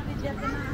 Bakit yan na?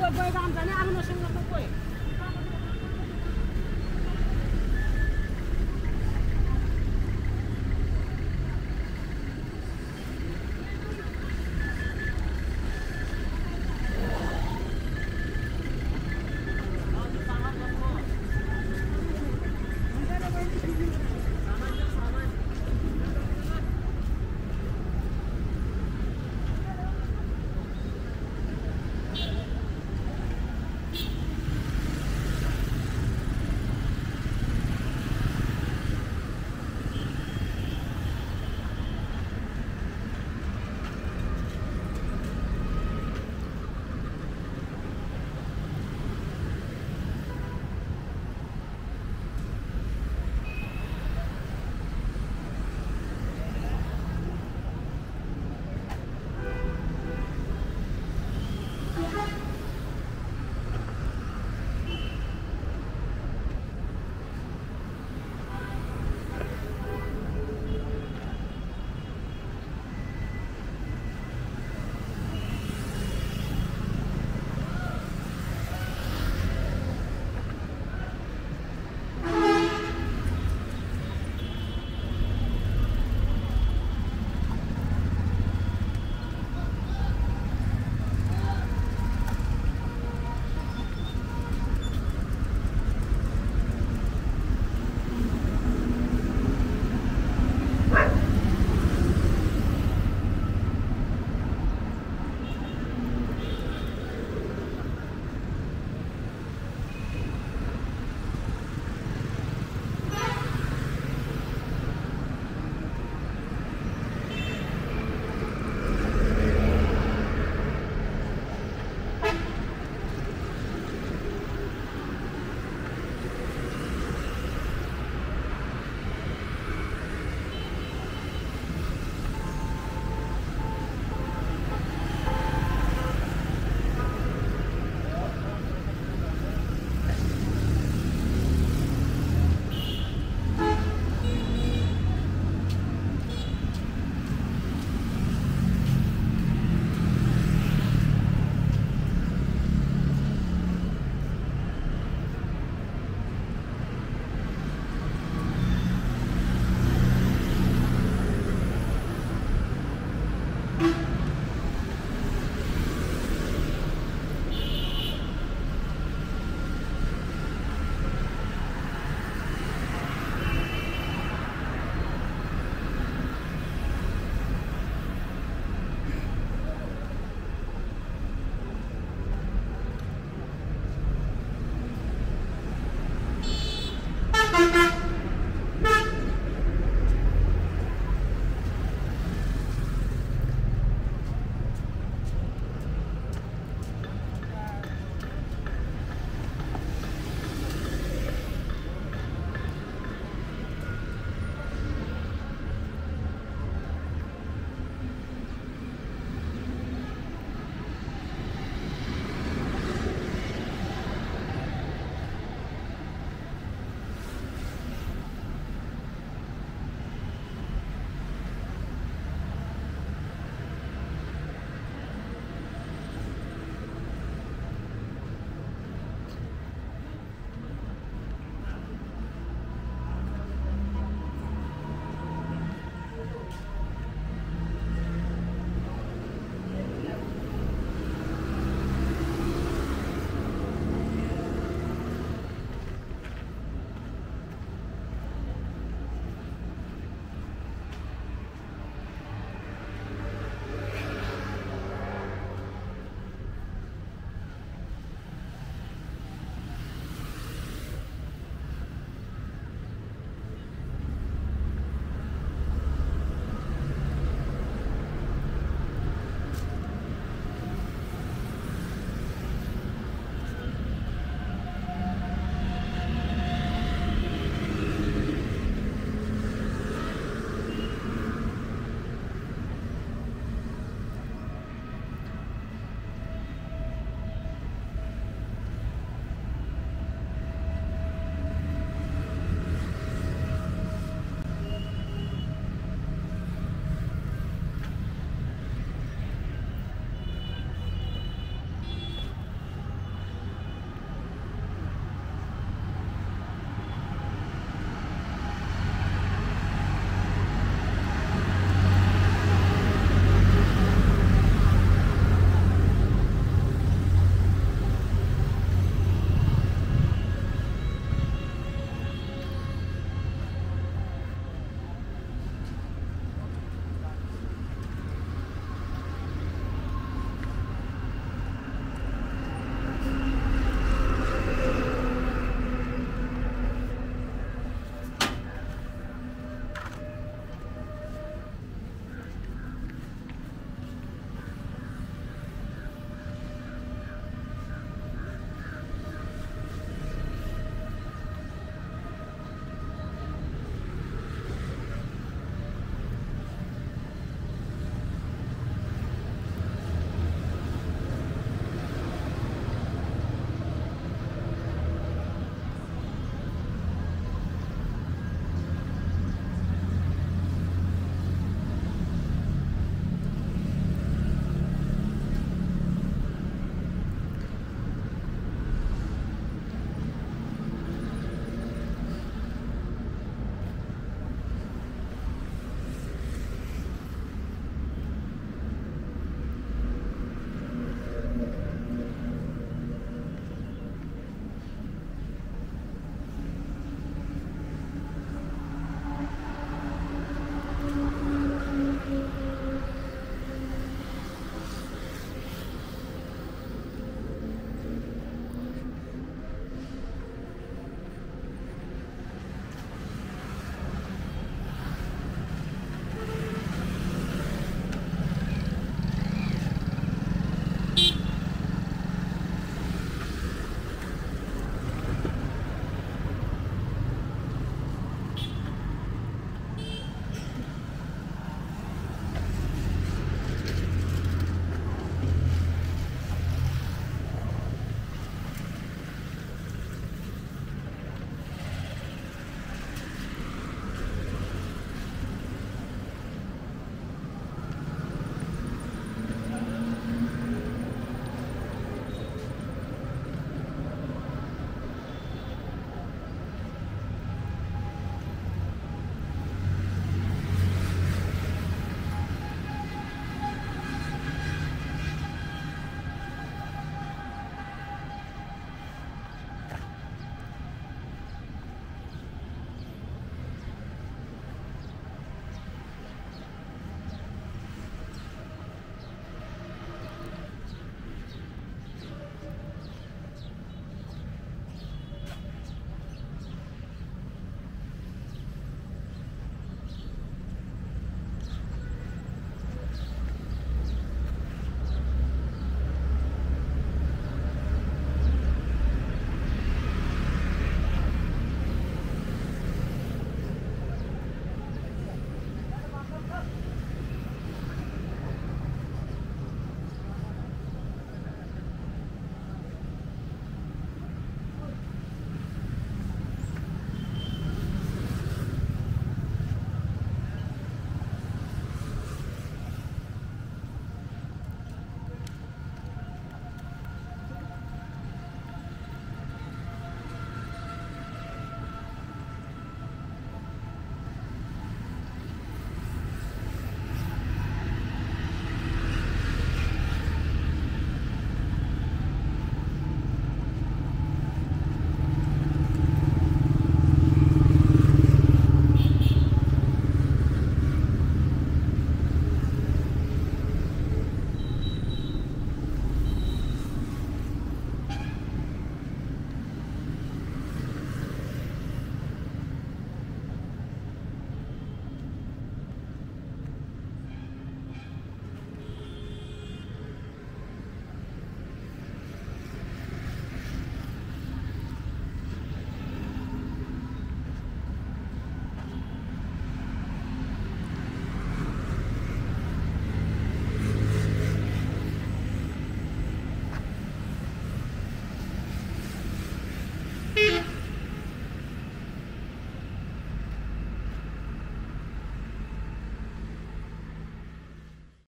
म